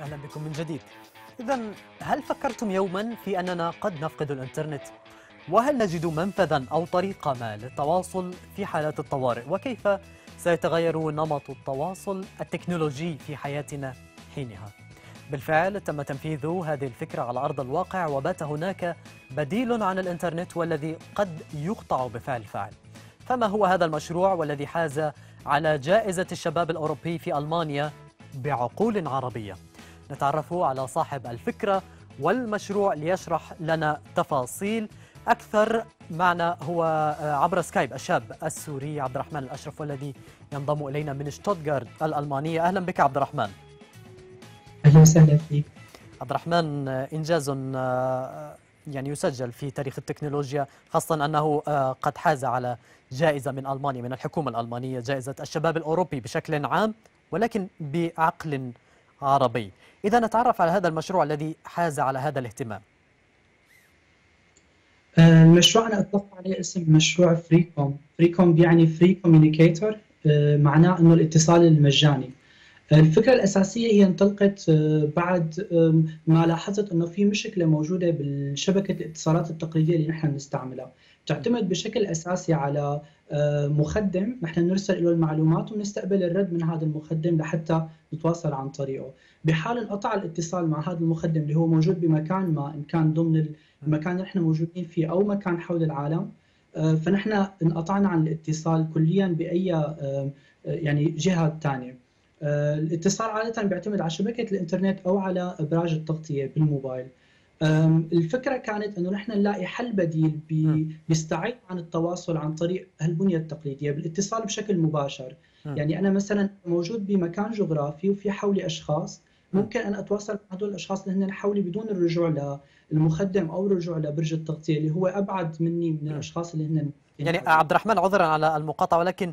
أهلا بكم من جديد إذا هل فكرتم يوما في أننا قد نفقد الإنترنت؟ وهل نجد منفذا أو طريقة ما للتواصل في حالات الطوارئ؟ وكيف سيتغير نمط التواصل التكنولوجي في حياتنا حينها؟ بالفعل تم تنفيذ هذه الفكرة على أرض الواقع وبات هناك بديل عن الإنترنت والذي قد يقطع بفعل فاعل فما هو هذا المشروع والذي حاز على جائزة الشباب الأوروبي في ألمانيا بعقول عربية نتعرف على صاحب الفكرة والمشروع ليشرح لنا تفاصيل أكثر. معنا هو عبر سكايب الشاب السوري عبد الرحمن الأشرف والذي ينضم إلينا من شتوتغارت الألمانية. أهلا بك عبد الرحمن. أهلا وسهلا فيك. عبد الرحمن إنجاز يعني يسجل في تاريخ التكنولوجيا خاصة أنه قد حاز على جائزة من ألمانيا من الحكومة الألمانية جائزة الشباب الأوروبي بشكل عام ولكن بعقل عربي. إذا نتعرف على هذا المشروع الذي حاز على هذا الاهتمام. المشروع أنا أطلقت عليه اسم مشروع FreeCom FreeCom بيعني free communicator معناه أنه الاتصال المجاني. الفكرة الأساسية هي انطلقت بعد ما لاحظت أنه في مشكلة موجودة بالشبكة الاتصالات التقليدية اللي نحن بنستعملها. تعتمد بشكل أساسي على مخدم. نحن نرسل له المعلومات ونستقبل الرد من هذا المخدم لحتى نتواصل عن طريقه. بحال انقطع الاتصال مع هذا المخدم اللي هو موجود بمكان ما إن كان ضمن المكان اللي نحن موجودين فيه أو مكان حول العالم فنحن انقطعنا عن الاتصال كليا بأي يعني جهة ثانية الاتصال عادة بيعتمد على شبكة الإنترنت أو على إبراج التغطية بالموبايل. الفكرة كانت أنه نحن نلاقي حل بديل بيستعيد عن التواصل عن طريق هالبنية التقليدية بالاتصال بشكل مباشر. يعني أنا مثلا موجود بمكان جغرافي وفي حولي أشخاص ممكن أن أتواصل مع هدول الأشخاص اللي هن حولي بدون الرجوع للمخدم أو الرجوع لبرج التغطية اللي هو أبعد مني من الأشخاص اللي هن يعني عبد الرحمن عذرا على المقاطعة ولكن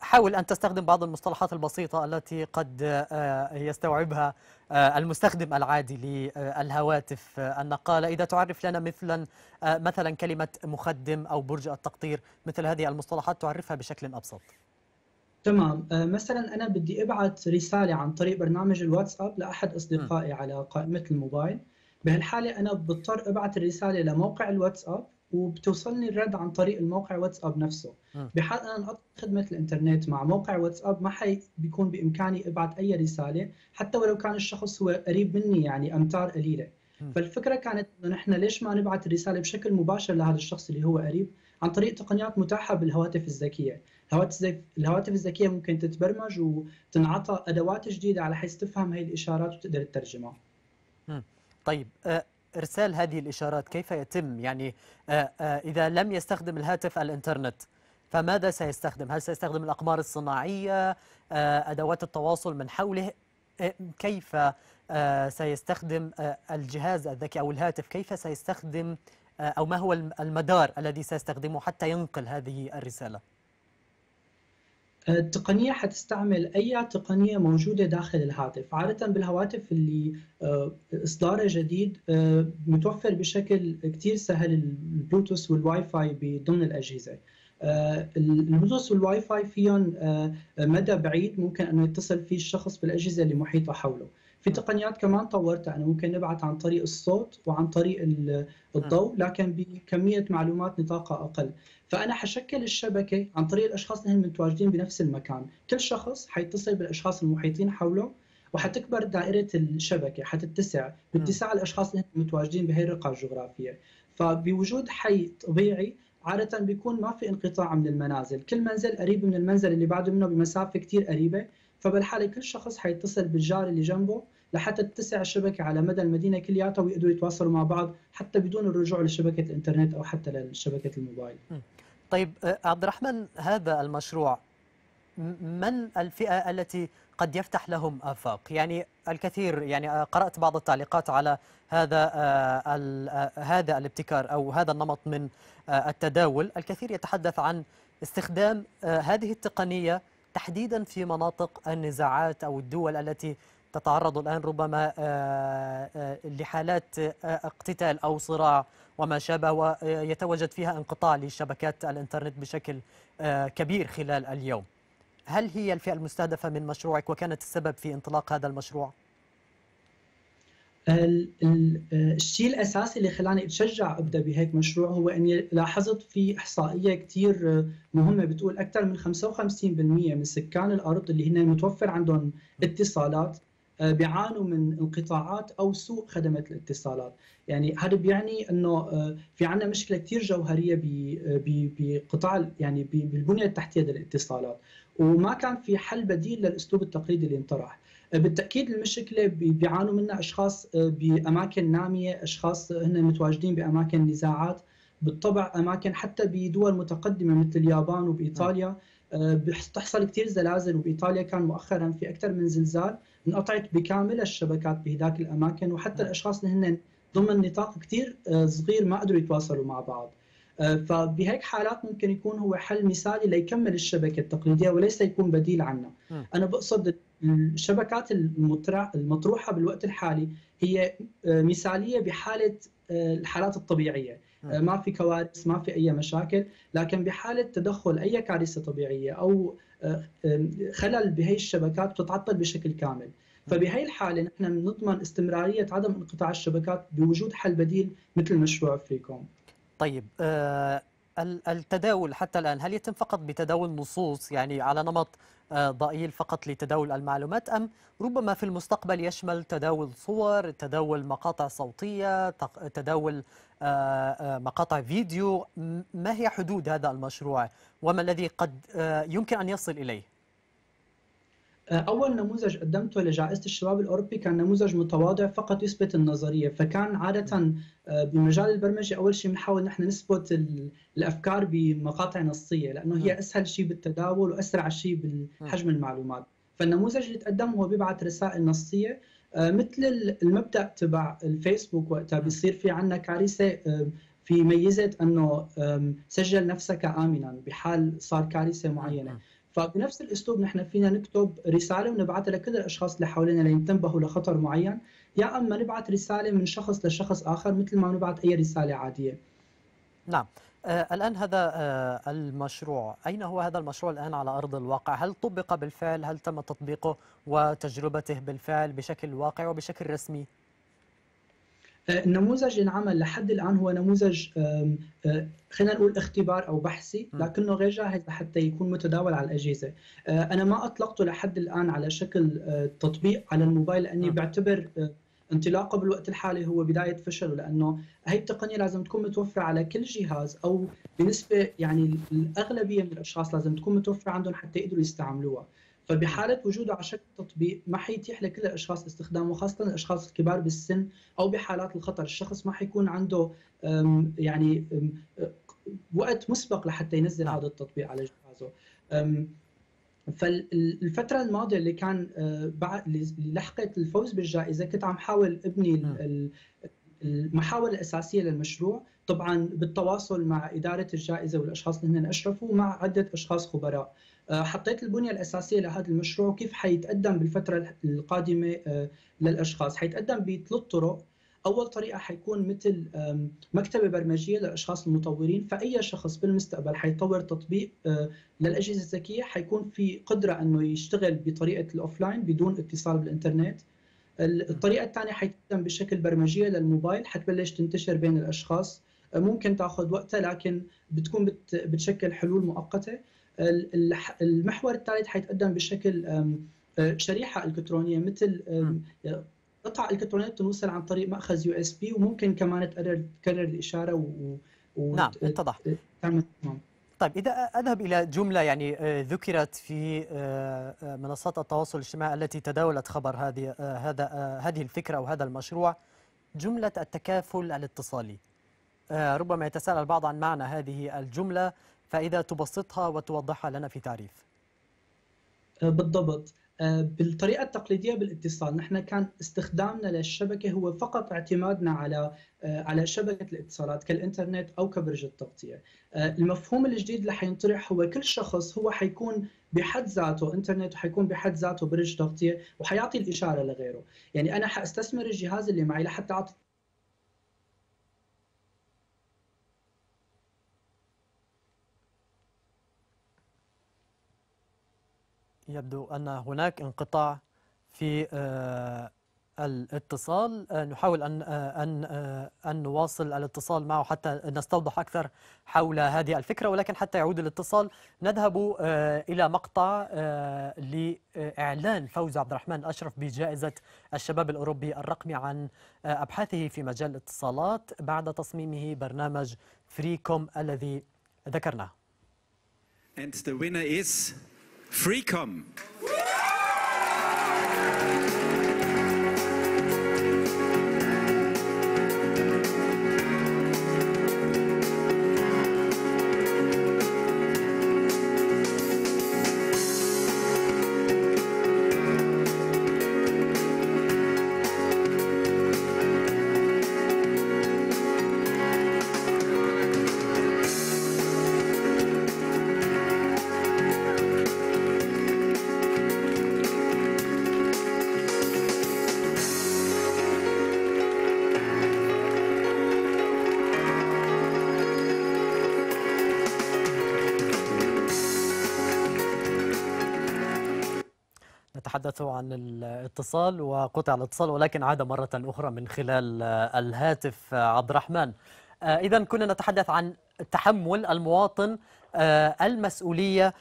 حاول أن تستخدم بعض المصطلحات البسيطة التي قد يستوعبها المستخدم العادي للهواتف. النقالة إذا تعرف لنا مثلا مثلا كلمة مخدم أو برج التقطير مثل هذه المصطلحات تعرفها بشكل أبسط. تمام. مثلا أنا بدي أبعث رسالة عن طريق برنامج الواتساب لأحد أصدقائي م. على قائمة الموبايل. بهالحالة أنا بضطر أبعث الرسالة لموقع الواتساب وبتوصلني الرد عن طريق الموقع واتساب نفسه. بحال أنا انقطع خدمة الإنترنت مع موقع واتساب ما حي بيكون بإمكاني أبعث أي رسالة حتى ولو كان الشخص هو قريب مني يعني أمتار قليلة. فالفكرة كانت إنه نحن ليش ما نبعث الرساله بشكل مباشر لهذا الشخص اللي هو قريب عن طريق تقنيات متاحة بالهواتف الذكية. الهواتف الذكية ممكن تتبرمج وتنعطى أدوات جديدة على حيث تفهم هي الإشارات وتقدر تترجمها. طيب إرسال هذه الإشارات كيف يتم؟ يعني إذا لم يستخدم الهاتف الإنترنت فماذا سيستخدم؟ هل سيستخدم الأقمار الصناعية؟ أدوات التواصل من حوله؟ كيف سيستخدم الجهاز الذكي أو الهاتف؟ كيف سيستخدم أو ما هو المدار الذي سيستخدمه حتى ينقل هذه الرسالة؟ التقنية حتستعمل أي تقنية موجودة داخل الهاتف عادة بالهواتف اللي إصدارها جديد متوفر بشكل كتير سهل ال Bluetooth وال Wi-Fi ضمن الأجهزة ال Bluetooth وال Wi-Fi فيهم مدى بعيد ممكن أنه يتصل فيه الشخص بالأجهزة اللي محيطة حوله. في تقنيات كمان طورتها. أنا ممكن نبعث عن طريق الصوت وعن طريق الضوء لكن بكمية معلومات نطاقها أقل. فأنا حشكل الشبكة عن طريق الأشخاص اللي هم متواجدين بنفس المكان. كل شخص حيتصل بالأشخاص المحيطين حوله وحتكبر دائرة الشبكة حتتسع باتساع الأشخاص اللي هم متواجدين بهي الرقعة الجغرافية. فبوجود حي طبيعي عادة بيكون ما في انقطاع من المنازل. كل منزل قريب من المنزل اللي بعده منه بمسافة كتير قريبة فبالحالة كل شخص حيتصل بالجار اللي جنبه لحتى تتسع الشبكة على مدى المدينة كلياتها ويقدروا يتواصلوا مع بعض حتى بدون الرجوع لشبكة الإنترنت أو حتى لشبكة الموبايل. طيب عبد الرحمن هذا المشروع من الفئة التي قد يفتح لهم آفاق؟ يعني الكثير يعني قرأت بعض التعليقات على هذا هذا الابتكار أو هذا النمط من التداول. الكثير يتحدث عن استخدام هذه التقنية تحديدا في مناطق النزاعات أو الدول التي تتعرض الآن ربما لحالات اقتتال أو صراع وما شابه ويتواجد فيها انقطاع لشبكات الإنترنت بشكل كبير خلال اليوم هل هي الفئة المستهدفة من مشروعك وكانت السبب في انطلاق هذا المشروع؟ الشيء الأساسي اللي خلاني أتشجع أبدأ بهيك مشروع هو إني لاحظت في إحصائية كثير مهمة بتقول أكثر من 55% من سكان الأرض اللي هن متوفر عندهم اتصالات آه، بيعانوا من انقطاعات أو سوء خدمات الاتصالات. يعني هذا بيعني إنه آه، في عندنا مشكلة كثير جوهرية بقطاع يعني بالبنية التحتية للاتصالات. وما كان في حل بديل للأسلوب التقليدي اللي انطرح. آه، بالتأكيد المشكلة بيعانوا منها أشخاص بأماكن نامية أشخاص هن متواجدين بأماكن نزاعات. بالطبع أماكن حتى بدول متقدمة مثل اليابان وبإيطاليا بتحصل كثير زلازل وبإيطاليا كان مؤخرا في أكثر من زلزال انقطعت بكامل الشبكات بهداك الأماكن وحتى نعم. الأشخاص اللي هن ضمن نطاق كثير آه، صغير ما قدروا يتواصلوا مع بعض. آه، فبهيك حالات ممكن يكون هو حل مثالي ليكمل الشبكة التقليدية وليس يكون بديل عنها. أنا بقصد الشبكات المطروحة بالوقت الحالي هي آه، مثالية بحالة الحالات الطبيعية. ما في كوارث ما في أي مشاكل لكن بحالة تدخل أي كارثة طبيعية أو خلل بهي الشبكات بتتعطل بشكل كامل. فبهي الحالة نحن نضمن استمرارية عدم انقطاع الشبكات بوجود حل بديل مثل مشروع فريكوم طيب آه التداول حتى الآن. هل يتم فقط بتداول نصوص يعني على نمط آه، ضئيل فقط لتداول المعلومات أم ربما في المستقبل يشمل تداول صور تداول مقاطع صوتية تداول آه، آه، مقاطع فيديو؟ ما هي حدود هذا المشروع؟ وما الذي قد يمكن أن يصل إليه؟ أول نموذج قدمته لجائزة الشباب الأوروبي كان نموذج متواضع فقط يثبت النظرية فكان عادة آه، بمجال البرمجة أول شيء بنحاول نحن نثبت الأفكار بمقاطع نصية لأنه هي أسهل شيء بالتداول وأسرع شيء بحجم المعلومات. فالنموذج اللي تقدم هو بيبعث رسائل نصية آه، مثل المبدأ تبع الفيسبوك وقتها بيصير في عندنا كارثة آه، في ميزة إنه سجل نفسك امنا بحال صار كارثة معينة. فبنفس الأسلوب نحن فينا نكتب رسالة ونبعثها لكل الأشخاص اللي حوالينا لينتبهوا لخطر معين. يا أما نبعث رسالة من شخص لشخص آخر مثل ما نبعث أي رسالة عادية. نعم. آه الآن هذا آه المشروع. أين هو هذا المشروع الآن على أرض الواقع؟ هل طبق بالفعل؟ هل تم تطبيقه وتجربته بالفعل بشكل واقعي وبشكل رسمي؟ النموذج اللي انعمل لحد الآن هو نموذج خلينا نقول اختبار أو بحثي لكنه غير جاهز لحتى يكون متداول على الأجهزة. أنا ما أطلقته لحد الآن على شكل تطبيق على الموبايل لأني بعتبر انطلاقه بالوقت الحالي هو بداية فشله لأنه هي التقنية لازم تكون متوفرة على كل جهاز أو بنسبة يعني الأغلبية من الأشخاص لازم تكون متوفرة عندهم حتى يقدروا يستعملوها. فبحالة وجوده على شكل تطبيق ما حيتيح لكل الأشخاص استخدامه خاصة الأشخاص الكبار بالسن أو بحالات الخطر. الشخص ما حيكون عنده يعني وقت مسبق لحتى ينزل هذا التطبيق على جهازه. فالفترة الماضية اللي كان بعد اللي لحقت الفوز بالجائزة كنت عم حاول أبني المحاور الأساسية للمشروع. طبعا بالتواصل مع إدارة الجائزة والأشخاص اللي هن أشرفوا مع عدة أشخاص خبراء. حطيت البنية الأساسية لهذا المشروع وكيف حيتقدم بالفترة القادمة آه، للأشخاص. حيتقدم بثلاث طرق. أول طريقة حيكون مثل مكتبة برمجية للأشخاص المطورين. فأي شخص بالمستقبل حيطور تطبيق آه، للأجهزة الذكية حيكون في قدرة إنه يشتغل بطريقة ال offline بدون اتصال بالإنترنت. الطريقة الثانية حيتقدم بشكل برمجية للموبايل. حتبلش تنتشر بين الأشخاص. ممكن تأخذ وقتها لكن بتكون بتشكل حلول مؤقتة. المحور الثالث حيتقدم بشكل شريحة إلكترونية مثل قطع إلكترونية تنوصل عن طريق مأخذ USB وممكن كمان تقرر تكرر الإشارة و, و... نعم اتضح. طيب إذا أذهب إلى جملة يعني ذكرت في منصات التواصل الاجتماعي التي تداولت خبر هذه هذا هذه الفكرة أو هذا المشروع جملة التكافل الاتصالي. ربما يتساءل البعض عن معنى هذه الجملة. فإذا تبسطها وتوضحها لنا في تعريف. أه، بالضبط. أه، بالطريقة التقليدية بالاتصال نحن كان استخدامنا للشبكة هو فقط اعتمادنا على أه، على شبكة الاتصالات كالإنترنت أو كبرج التغطية. المفهوم الجديد اللي حينطرح هو كل شخص هو حيكون بحد ذاته إنترنت وحيكون بحد ذاته برج تغطية وحيعطي الإشارة لغيره. يعني أنا حأستثمر الجهاز اللي معي لحتى أعطي يبدو أن هناك انقطاع في الاتصال نحاول أن أن أن نواصل الاتصال معه حتى نستوضح أكثر حول هذه الفكرة ولكن حتى يعود الاتصال نذهب إلى مقطع لإعلان فوز عبد الرحمن أشرف بجائزة الشباب الأوروبي الرقمي عن أبحاثه في مجال الاتصالات بعد تصميمه برنامج فريكوم الذي ذكرناه. And the winner is Freecom. نتحدث عن الاتصال وقطع الاتصال ولكن عاد مرة أخرى من خلال الهاتف عبد الرحمن. إذا كنا نتحدث عن تحمل المواطن المسؤولية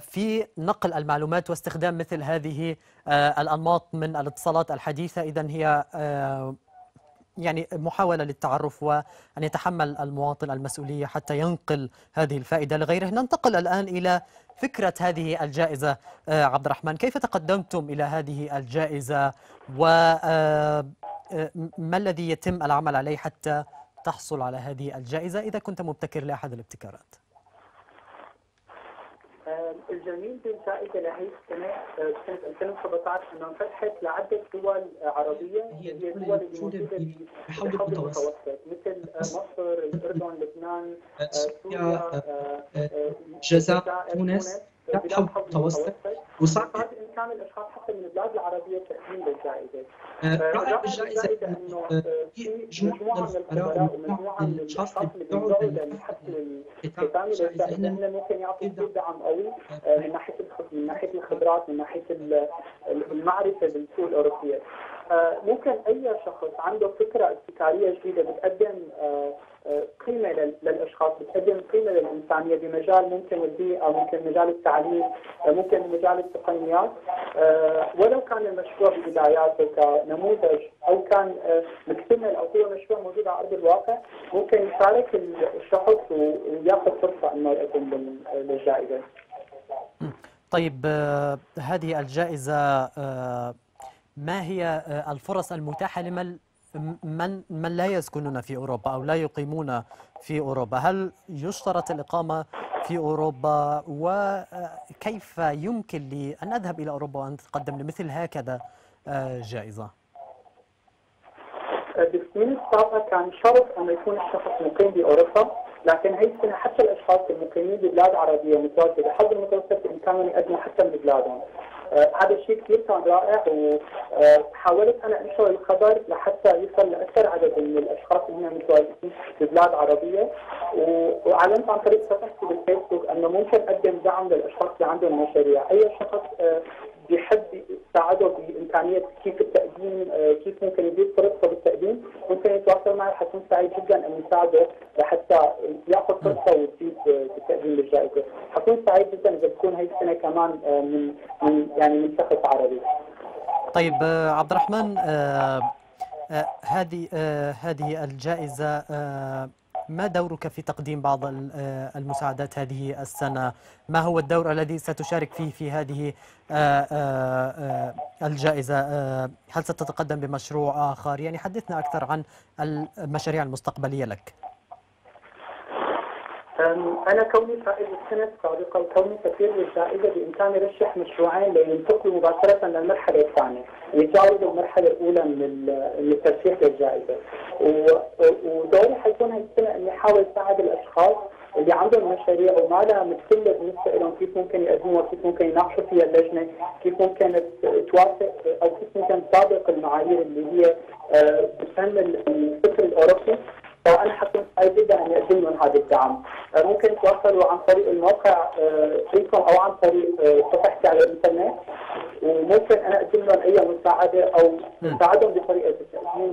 في نقل المعلومات واستخدام مثل هذه الأنماط من الاتصالات الحديثة. إذا هي يعني محاولة للتعرف وأن يتحمل المواطن المسؤولية حتى ينقل هذه الفائدة لغيره. ننتقل الآن إلى فكرة هذه الجائزة. عبد الرحمن كيف تقدمتم إلى هذه الجائزة؟ وما الذي يتم العمل عليه حتى تحصل على هذه الجائزة إذا كنت مبتكر لأحد الابتكارات؟ الجميل بالجائزه لهي السنة سنة 2017 انه انفتحت لعدة دول عربية. هي الدول الموجودة في الحوض المتوسط. مثل مصر، الأردن، لبنان، سوريا سوريا، آه، آه، الجزائر الجزائر، تونس الحوض المتوسط. وصعب صار بامكان حتى من البلاد العربية تقديم للجائزه. رائع رائع بالجائزة بالجائزه إنه إنه في مجموعة من الخبراء ومجموعة من الاشخاص اللي بيدعوا ختام الجائزة الجائزه هن ممكن يعطوا دعم قوي آه، من ناحية من ناحية الخبرات من ناحية ال- ال- المعرفة بالسوق الأوروبية. ممكن أي شخص عنده فكرة ابتكارية جديدة بتقدم آه، آه، قيمة لل- للأشخاص، بتقدم قيمة للإنسانية بمجال ممكن البيئة، ممكن مجال التعليم، ممكن مجال التقنيات، آه، ولو كان المشروع ببداياته كنموذج أو كان مكتمل أو هو مشروع موجود على أرض الواقع، ممكن يشارك الشخص وياخذ فرصة إنه يقدم لل- للجائزة. طيب هذه الجائزة ما هي آه، الفرص المتاحة لمن من من لا يسكنون في أوروبا أو لا يقيمون في أوروبا؟ هل يشترط الإقامة في أوروبا؟ وكيف يمكن لي أن أذهب إلى أوروبا وأن أتقدم لمثل هكذا آه، جائزة؟ بالسنين السابقة كان شرط أن يكون الشخص مقيم بأوروبا لكن هي السنة حتى الأشخاص المقيمين ببلاد عربية متواجدة بحظ المتوسط بإمكانهم يقدموا حتى من بلادهم. آه هذا الشيء كثير كان رائع وحاولت أنا أنشر الخبر لحتى يوصل لأكثر عدد من الأشخاص اللي هم متواجدين ببلاد عربية وأعلنت عن طريق صفحتي بالفيسبوك أنه ممكن أقدم دعم للأشخاص اللي عندهم مشاريع، أي شخص آه بيحب يساعده بإمكانية كيف التقديم آه، كيف ممكن يزيد فرصته بالتقديم ممكن يتواصل معي حكون سعيد جدا ان يساعده لحتى يأخذ فرصه ويزيد بالتقديم للجائزة. حكون سعيد جدا إذا تكون هي السنة كمان آه، من من يعني من شخص عربي. طيب آه، عبد الرحمن هذه هذه الجائزة آه، ما دورك في تقديم بعض آه، المساعدات هذه السنة؟ ما هو الدور الذي ستشارك فيه في هذه آه، آه، الجائزة؟ هل ستتقدم بمشروع آخر؟ يعني حدثنا أكثر عن المشاريع المستقبلية لك. أنا كوني فائز السنة السابقة وكوني سفير للجائزة بإمكاني رشح مشروعين لينتقلوا مباشرة للمرحلة الثانية، يتجاوزوا المرحلة الأولى من ال- من الترشيح للجائزة. ودوري حيكون هاي السنة إني أحاول أساعد الأشخاص اللي عندهم مشاريع وما لها متكلة بالنسبة لهم كيف ممكن يقدموها، كيف ممكن يناقشوا فيها اللجنة، كيف ممكن توافق أو كيف ممكن تطابق المعايير اللي هي آه، بتهم الفكر الأوروبي فأنا حكون جدا إني أقدم لهم هذا الدعم ممكن يتواصلوا عن طريق الموقع فريكم أو عن طريق آه، صفحتي على الإنترنت. وممكن أنا أقدم لهم أي مساعدة أو مم. مساعدهم بطريقة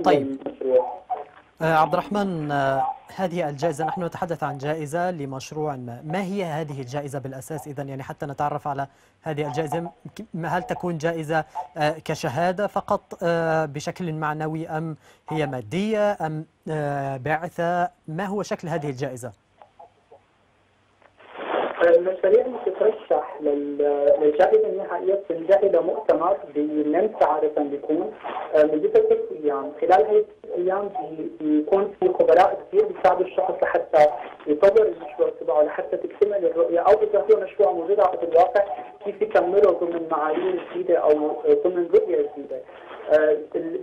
طيب. آه، عبد الرحمن آه، هذه الجائزة نحن نتحدث عن جائزة لمشروع ما. ما هي هذه الجائزة بالأساس إذا يعني حتى نتعرف على هذه الجائزة. هل تكون جائزة آه، كشهادة فقط آه، بشكل معنوي أم هي مادية أم آه، بعثة؟ ما هو شكل هذه الجائزة؟ المشاريع اللي تترشح لل- للجائزة النهائية بتنجح إلى مؤتمر بنمسا عاده بيكون آه، مدته ست أيام، خلال أيام بي- بيكون في خبراء كثير بيساعدوا الشخص لحتى يطور المشروع تبعه لحتى تكتمل الرؤية أو اذا هو مشروع موجود على أرض الواقع كيف يكمله ضمن معايير جديدة أو ضمن رؤية جديدة. آه،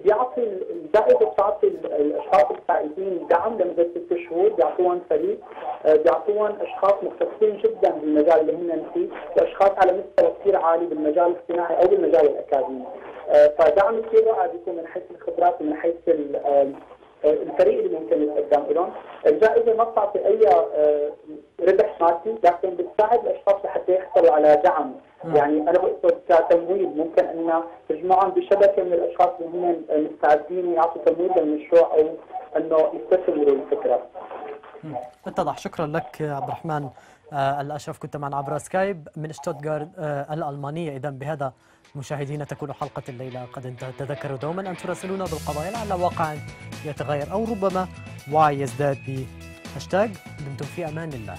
بيعطي الجائزه بتعطي ال- الأشخاص الفائزين دعم لمدة ست شهور بيعطوهم فريق آه، بيعطوهم أشخاص مختصين جدا بالمجال اللي هن فيه وأشخاص على مستوى كثير عالي بالمجال الاصطناعي أو بالمجال الأكاديمي. آه، فدعم كثير رائع بيكون من حيث الخبرات ومن حيث ال- الفريق اللي ممكن يتقدم لهم. الجائزه ما بتعطي أي ربح مادي لكن بتساعد الأشخاص لحتى يحصلوا على دعم. يعني أنا بقصد كتمويل ممكن أن تجمعهم بشبكة من الأشخاص اللي هم مستعدين يعطوا تمويل للمشروع أو أنه يستثمروا الفكرة. اتضح شكرا لك عبد الرحمن. آه، الأشرف كنت معنا عبر سكايب من شتوتغارت آه، الألمانية. إذا بهذا مشاهدينا تكون حلقة الليلة. قد انتهت. تذكروا دوما أن تراسلونا بالقضايا لعل واقعا يتغير أو ربما وعي يزداد بهاشتاج دمتم في أمان الله.